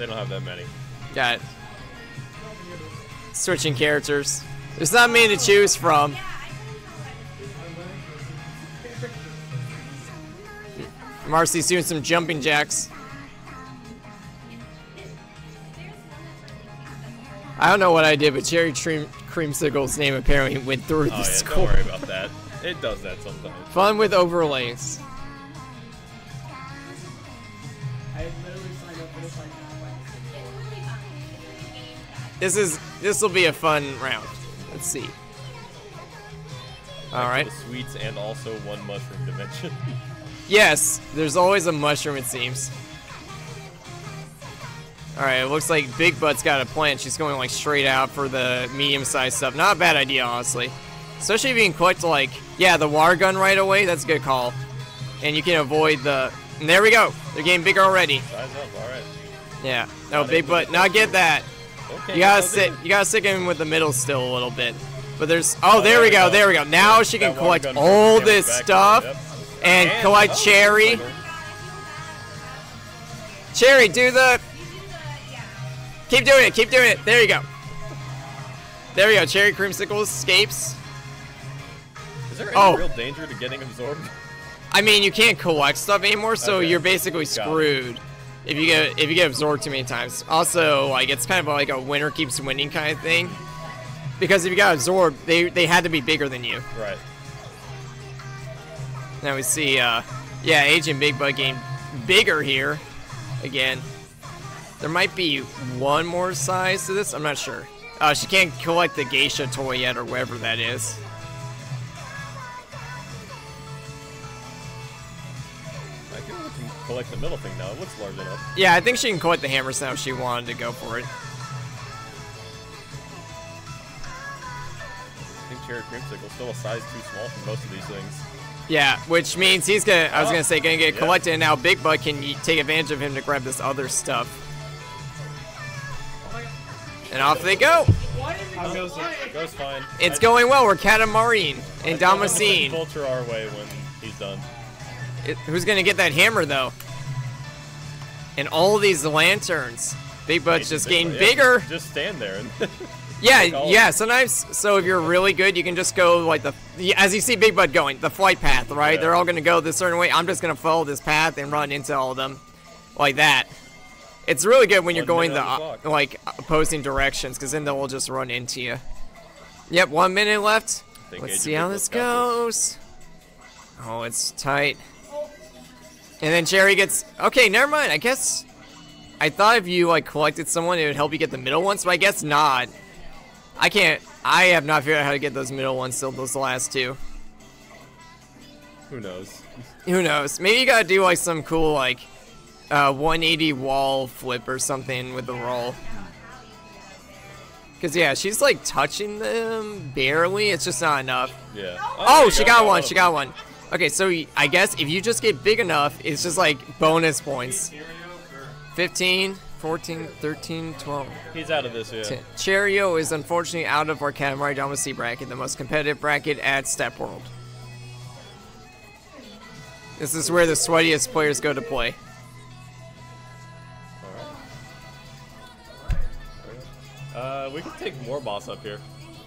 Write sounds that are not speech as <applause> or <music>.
They don't have that many. Got it. Switching characters. There's not many to choose from. Marcy's doing some jumping jacks. I don't know what I did, but Cherry Cream Creamsicle's name apparently went through Oh the yeah, score. don't worry about that. It does that sometimes. Fun with overlays. This is this will be a fun round. Let's see. All right. The sweets and also one mushroom dimension. <laughs> Yes, there's always a mushroom, it seems. Alright, it looks like Big Butt's got a plan. She's going like straight out for the medium-sized stuff. Not a bad idea, honestly. Especially being can collect like, yeah, the water gun right away. That's a good call. And you can avoid the. And there we go. They're getting bigger already. Size up, all right. Yeah. No, Big Butt, not get that. Okay. You gotta sit. You gotta stick him with the middle still a little bit. But there's. Oh, oh there we go. There we go. Now she can collect all this stuff and And- collect oh, Cherry. Cherry, do the. Keep doing it. Keep doing it. There you go. There we go. Cherry Creamsicle escapes. Is there any Oh. real danger to getting absorbed? I mean, you can't collect stuff anymore, so Okay. you're basically Got it. If you get if you get absorbed too many times. Also, like it's kind of like a winner keeps winning kind of thing. Because if you got absorbed, they they had to be bigger than you. Right. Now we see, uh, yeah, Agent Big Butt getting bigger here again. There might be one more size to this. I'm not sure. Uh, she can't collect the geisha toy yet, or whatever that is. I think we can collect the middle thing now. It looks large enough. Yeah, I think she can collect the hammers now if she wanted to go for it. I think Cherry Creamsicle still a size too small for most of these things. Yeah, which means he's gonna. I was Oh, gonna say gonna get yeah. collected, and now Big Butt can y- take advantage of him to grab this other stuff. And off they go. How goes it? Goes fine. It's I- going well. We're Katamarine and I told him to send Damascene. Vulture our way when he's done. It- who's gonna get that hammer though? And all these lanterns. Big Butt's just getting Yeah, bigger. Just stand there. And <laughs> Yeah, yeah. Sometimes, so if you're really good, you can just go like the, as you see Big Butt going, the flight path, right? Yeah. They're all gonna go this certain way. I'm just gonna follow this path and run into all of them, like that. It's really good when you're going the uh, like opposing directions, because then they'll just run into you. Yep, one minute left. Let's see how this goes. Oh, it's tight. And then Cherry gets okay. Never mind. I guess I thought if you like collected someone, it would help you get the middle ones, but I guess not. I can't. I have not figured out how to get those middle ones. Still, those last two. who knows? Who knows? Maybe you gotta do like some cool like uh, 180 wall flip or something with the roll. Cause yeah, she's like touching them barely. It's just not enough. Yeah. there Oh, she go. got one. She got one. Okay, so I guess if you just get big enough, it's just like bonus points. 15, 14, 13, 12. He's out of this. Yeah. 10. Cheerio is unfortunately out of our Katamari Damacy bracket, the most competitive bracket at Step World. This is where the sweatiest players go to play. Uh, we can take more boss up here.